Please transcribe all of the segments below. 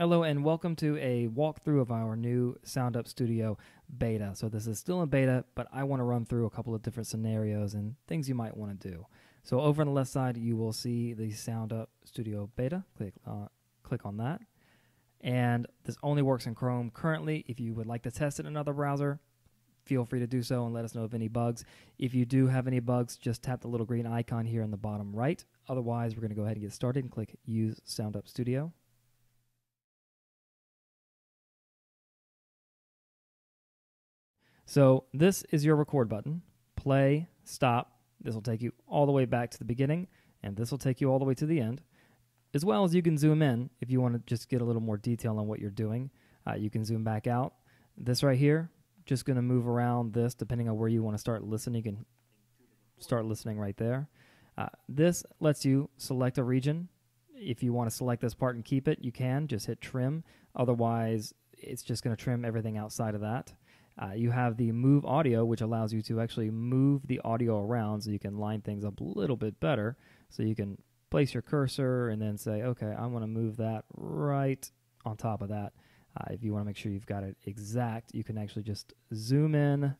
Hello and welcome to a walkthrough of our new SoundUp Studio beta. So this is still in beta, but I want to run through a couple of different scenarios and things you might want to do. So over on the left side, you will see the SoundUp Studio beta. Click, uh, click on that. And this only works in Chrome currently. If you would like to test it in another browser, feel free to do so and let us know of any bugs. If you do have any bugs, just tap the little green icon here in the bottom right. Otherwise, we're going to go ahead and get started and click Use SoundUp Studio. So this is your record button. Play, stop. This will take you all the way back to the beginning, and this will take you all the way to the end. As well as you can zoom in if you want to just get a little more detail on what you're doing. Uh, you can zoom back out. This right here, just going to move around this depending on where you want to start listening. You can start listening right there. Uh, this lets you select a region. If you want to select this part and keep it, you can. Just hit trim. Otherwise, it's just going to trim everything outside of that. Uh, you have the move audio, which allows you to actually move the audio around so you can line things up a little bit better. So you can place your cursor and then say, okay, I want to move that right on top of that. Uh, if you want to make sure you've got it exact, you can actually just zoom in,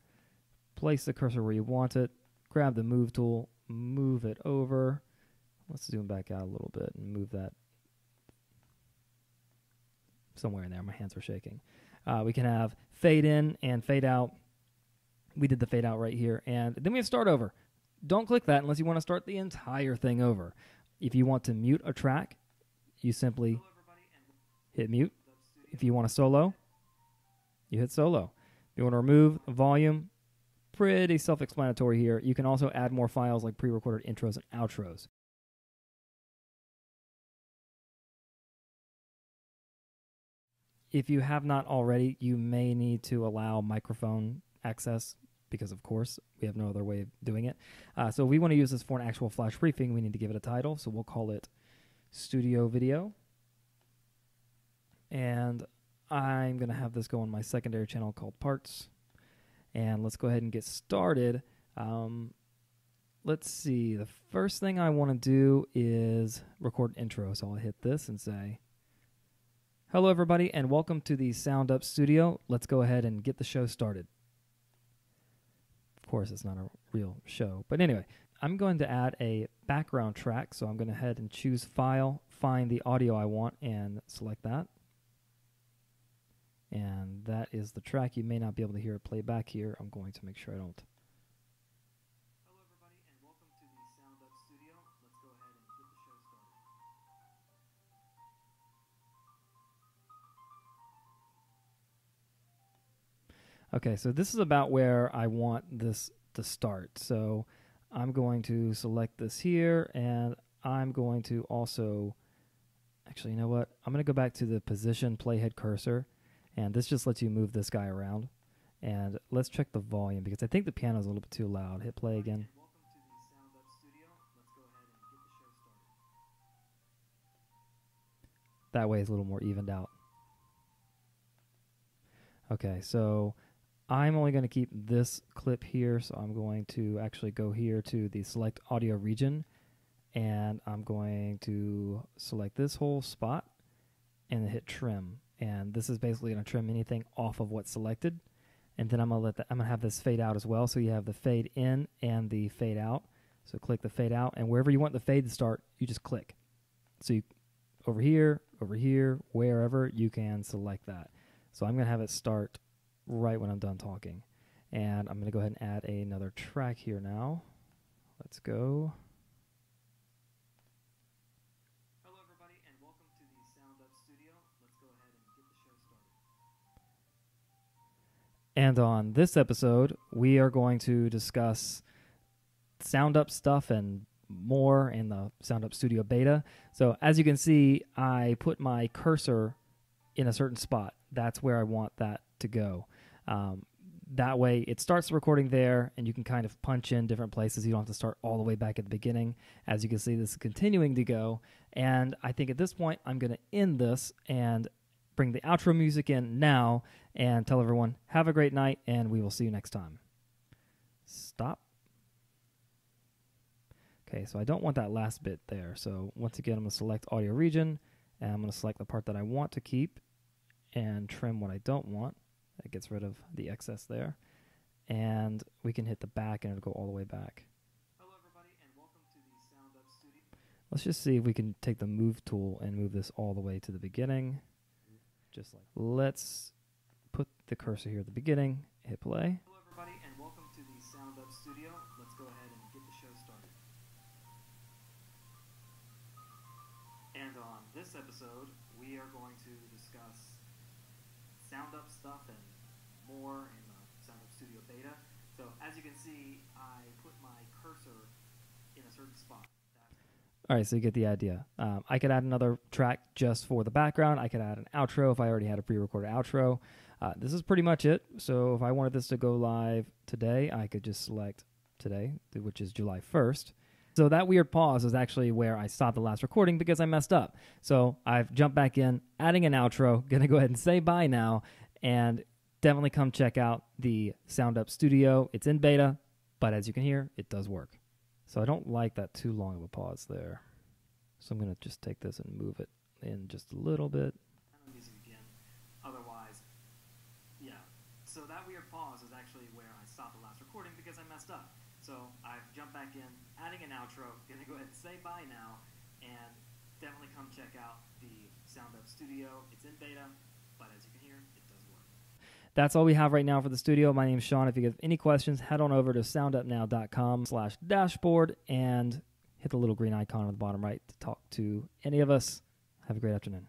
place the cursor where you want it, grab the move tool, move it over. Let's zoom back out a little bit and move that somewhere in there. My hands are shaking. Uh, we can have fade in and fade out. We did the fade out right here. And then we have start over. Don't click that unless you want to start the entire thing over. If you want to mute a track, you simply hit mute. If you want to solo, you hit solo. If you want to remove volume, pretty self explanatory here. You can also add more files like pre recorded intros and outros. If you have not already, you may need to allow microphone access because, of course, we have no other way of doing it. Uh, so we want to use this for an actual flash briefing. We need to give it a title, so we'll call it Studio Video. And I'm going to have this go on my secondary channel called Parts. And let's go ahead and get started. Um, let's see. The first thing I want to do is record intro. So I'll hit this and say, Hello, everybody, and welcome to the SoundUp Studio. Let's go ahead and get the show started. Of course, it's not a real show, but anyway, I'm going to add a background track. So I'm going to head and choose File, find the audio I want, and select that. And that is the track. You may not be able to hear it play back here. I'm going to make sure I don't Okay, so this is about where I want this to start. So I'm going to select this here, and I'm going to also, actually, you know what? I'm going to go back to the position playhead cursor, and this just lets you move this guy around. And let's check the volume, because I think the piano is a little bit too loud. Hit play again. That way it's a little more evened out. Okay, so I'm only going to keep this clip here, so I'm going to actually go here to the select audio region, and I'm going to select this whole spot and hit trim. And this is basically going to trim anything off of what's selected. And then I'm going to let I'm going to have this fade out as well. So you have the fade in and the fade out. So click the fade out, and wherever you want the fade to start, you just click. So you, over here, over here, wherever you can select that. So I'm going to have it start right when I'm done talking. And I'm going to go ahead and add another track here now. Let's go. Hello, everybody, and welcome to the SoundUp Studio. Let's go ahead and get the show started. And on this episode, we are going to discuss SoundUp stuff and more in the SoundUp Studio beta. So, as you can see, I put my cursor in a certain spot. That's where I want that to go. Um, that way, it starts recording there, and you can kind of punch in different places. You don't have to start all the way back at the beginning. As you can see, this is continuing to go. And I think at this point, I'm going to end this and bring the outro music in now and tell everyone, have a great night, and we will see you next time. Stop. Okay, so I don't want that last bit there. So once again, I'm going to select audio region, And I'm going to select the part that I want to keep and trim what I don't want. That gets rid of the excess there. And we can hit the back and it'll go all the way back. Hello, everybody, and welcome to the Sound Up Studio. Let's just see if we can take the move tool and move this all the way to the beginning. Just like let's put the cursor here at the beginning, hit play. Hello, everybody, and welcome to the Sound Up Studio. Let's go ahead and get the show started. And on this episode, we are going to discuss Sound Up stuff and more in the Sound Studio beta. So, as you can see, I put my cursor in a certain spot. All right, so you get the idea. Um, I could add another track just for the background. I could add an outro if I already had a pre-recorded outro. Uh, this is pretty much it. So if I wanted this to go live today, I could just select today, which is July 1st. So that weird pause is actually where I stopped the last recording because I messed up. So I've jumped back in, adding an outro. Gonna go ahead and say bye now, and definitely come check out the Sound Up Studio. It's in beta, but as you can hear, it does work. So I don't like that too long of a pause there. So I'm going to just take this and move it in just a little bit. Otherwise, yeah. So that weird pause is actually where I stopped the last recording because I messed up. So I've jumped back in, adding an outro. Gonna go ahead and say bye now, and definitely come check out the Sound Up Studio. It's in beta, but as you can hear. That's all we have right now for the studio. My name is Sean. If you have any questions, head on over to soundupnow.com slash dashboard and hit the little green icon on the bottom right to talk to any of us. Have a great afternoon.